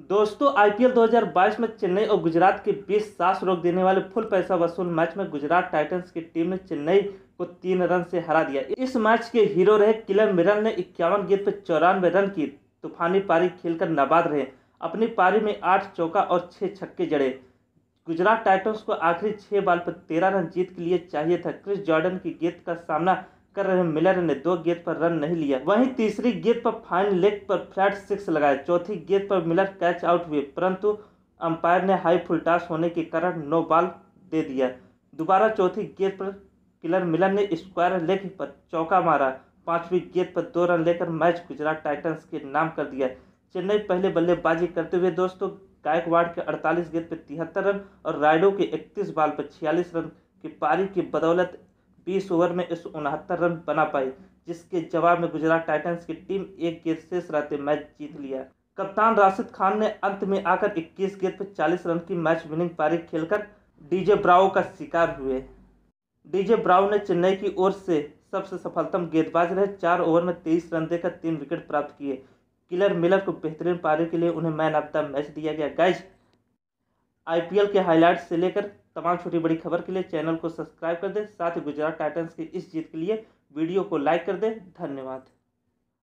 दोस्तों आईपीएल 2022 में चेन्नई और गुजरात के बीच सांस रोक देने वाले फुल पैसा वसूल मैच में गुजरात टाइटंस की टीम ने चेन्नई को तीन रन से हरा दिया। इस मैच के हीरो रहे किलन मिरल ने इक्यावन गेंद पर चौरानवे रन की। तूफानी पारी खेलकर नाबाद रहे। अपनी पारी में आठ चौका और छह छक्के जड़े। गुजरात टाइटंस को आखिरी छह बाल पर तेरह रन जीत के लिए चाहिए था। क्रिस जॉर्डन की गेंद का सामना कर रहे मिलर ने दो गेंद पर रन नहीं लिया। वहीं तीसरी गेंद पर फाइन लेग पर फ्लैट सिक्स लगाया। चौथी गेंद पर मिलर कैच आउट हुए, परंतु अंपायर ने हाई फुलटास होने के कारण नो बॉल दे दिया। दोबारा चौथी गेंद पर किलर मिलर ने स्क्वायर लेग पर चौका मारा। पांचवी गेंद पर दो रन लेकर मैच गुजरात टाइटंस के नाम कर दिया। चेन्नई पहले बल्लेबाजी करते हुए दोस्तों, गायकवाड़ के 48 गेंद पर तिहत्तर रन और रायडो के 31 बॉल पर 46 रन की पारी की बदौलत बीस ओवर में उनहत्तर रन बना पाई जिसके जवाब में गुजरात टाइटंस की टीम एक गेंद शेष रहते मैच जीत लिया। कप्तान राशिद खान ने अंत में आकर 21 गेंद पर 40 रन की मैच विनिंग पारी खेलकर डीजे ब्रावो का शिकार हुए। डीजे ब्रावो ने चेन्नई की ओर से सबसे सफलतम गेंदबाज रहे, चार ओवर में तेईस रन देकर तीन विकेट प्राप्त किए। किलर मिलर को बेहतरीन पारी के लिए उन्हें मैन ऑफ़ द मैच दिया गया। गाइज़ आईपीएल के हाईलाइट से लेकर तमाम छोटी बड़ी खबर के लिए चैनल को सब्सक्राइब कर दें। साथ ही गुजरात टाइटन्स की इस जीत के लिए वीडियो को लाइक कर दें। धन्यवाद।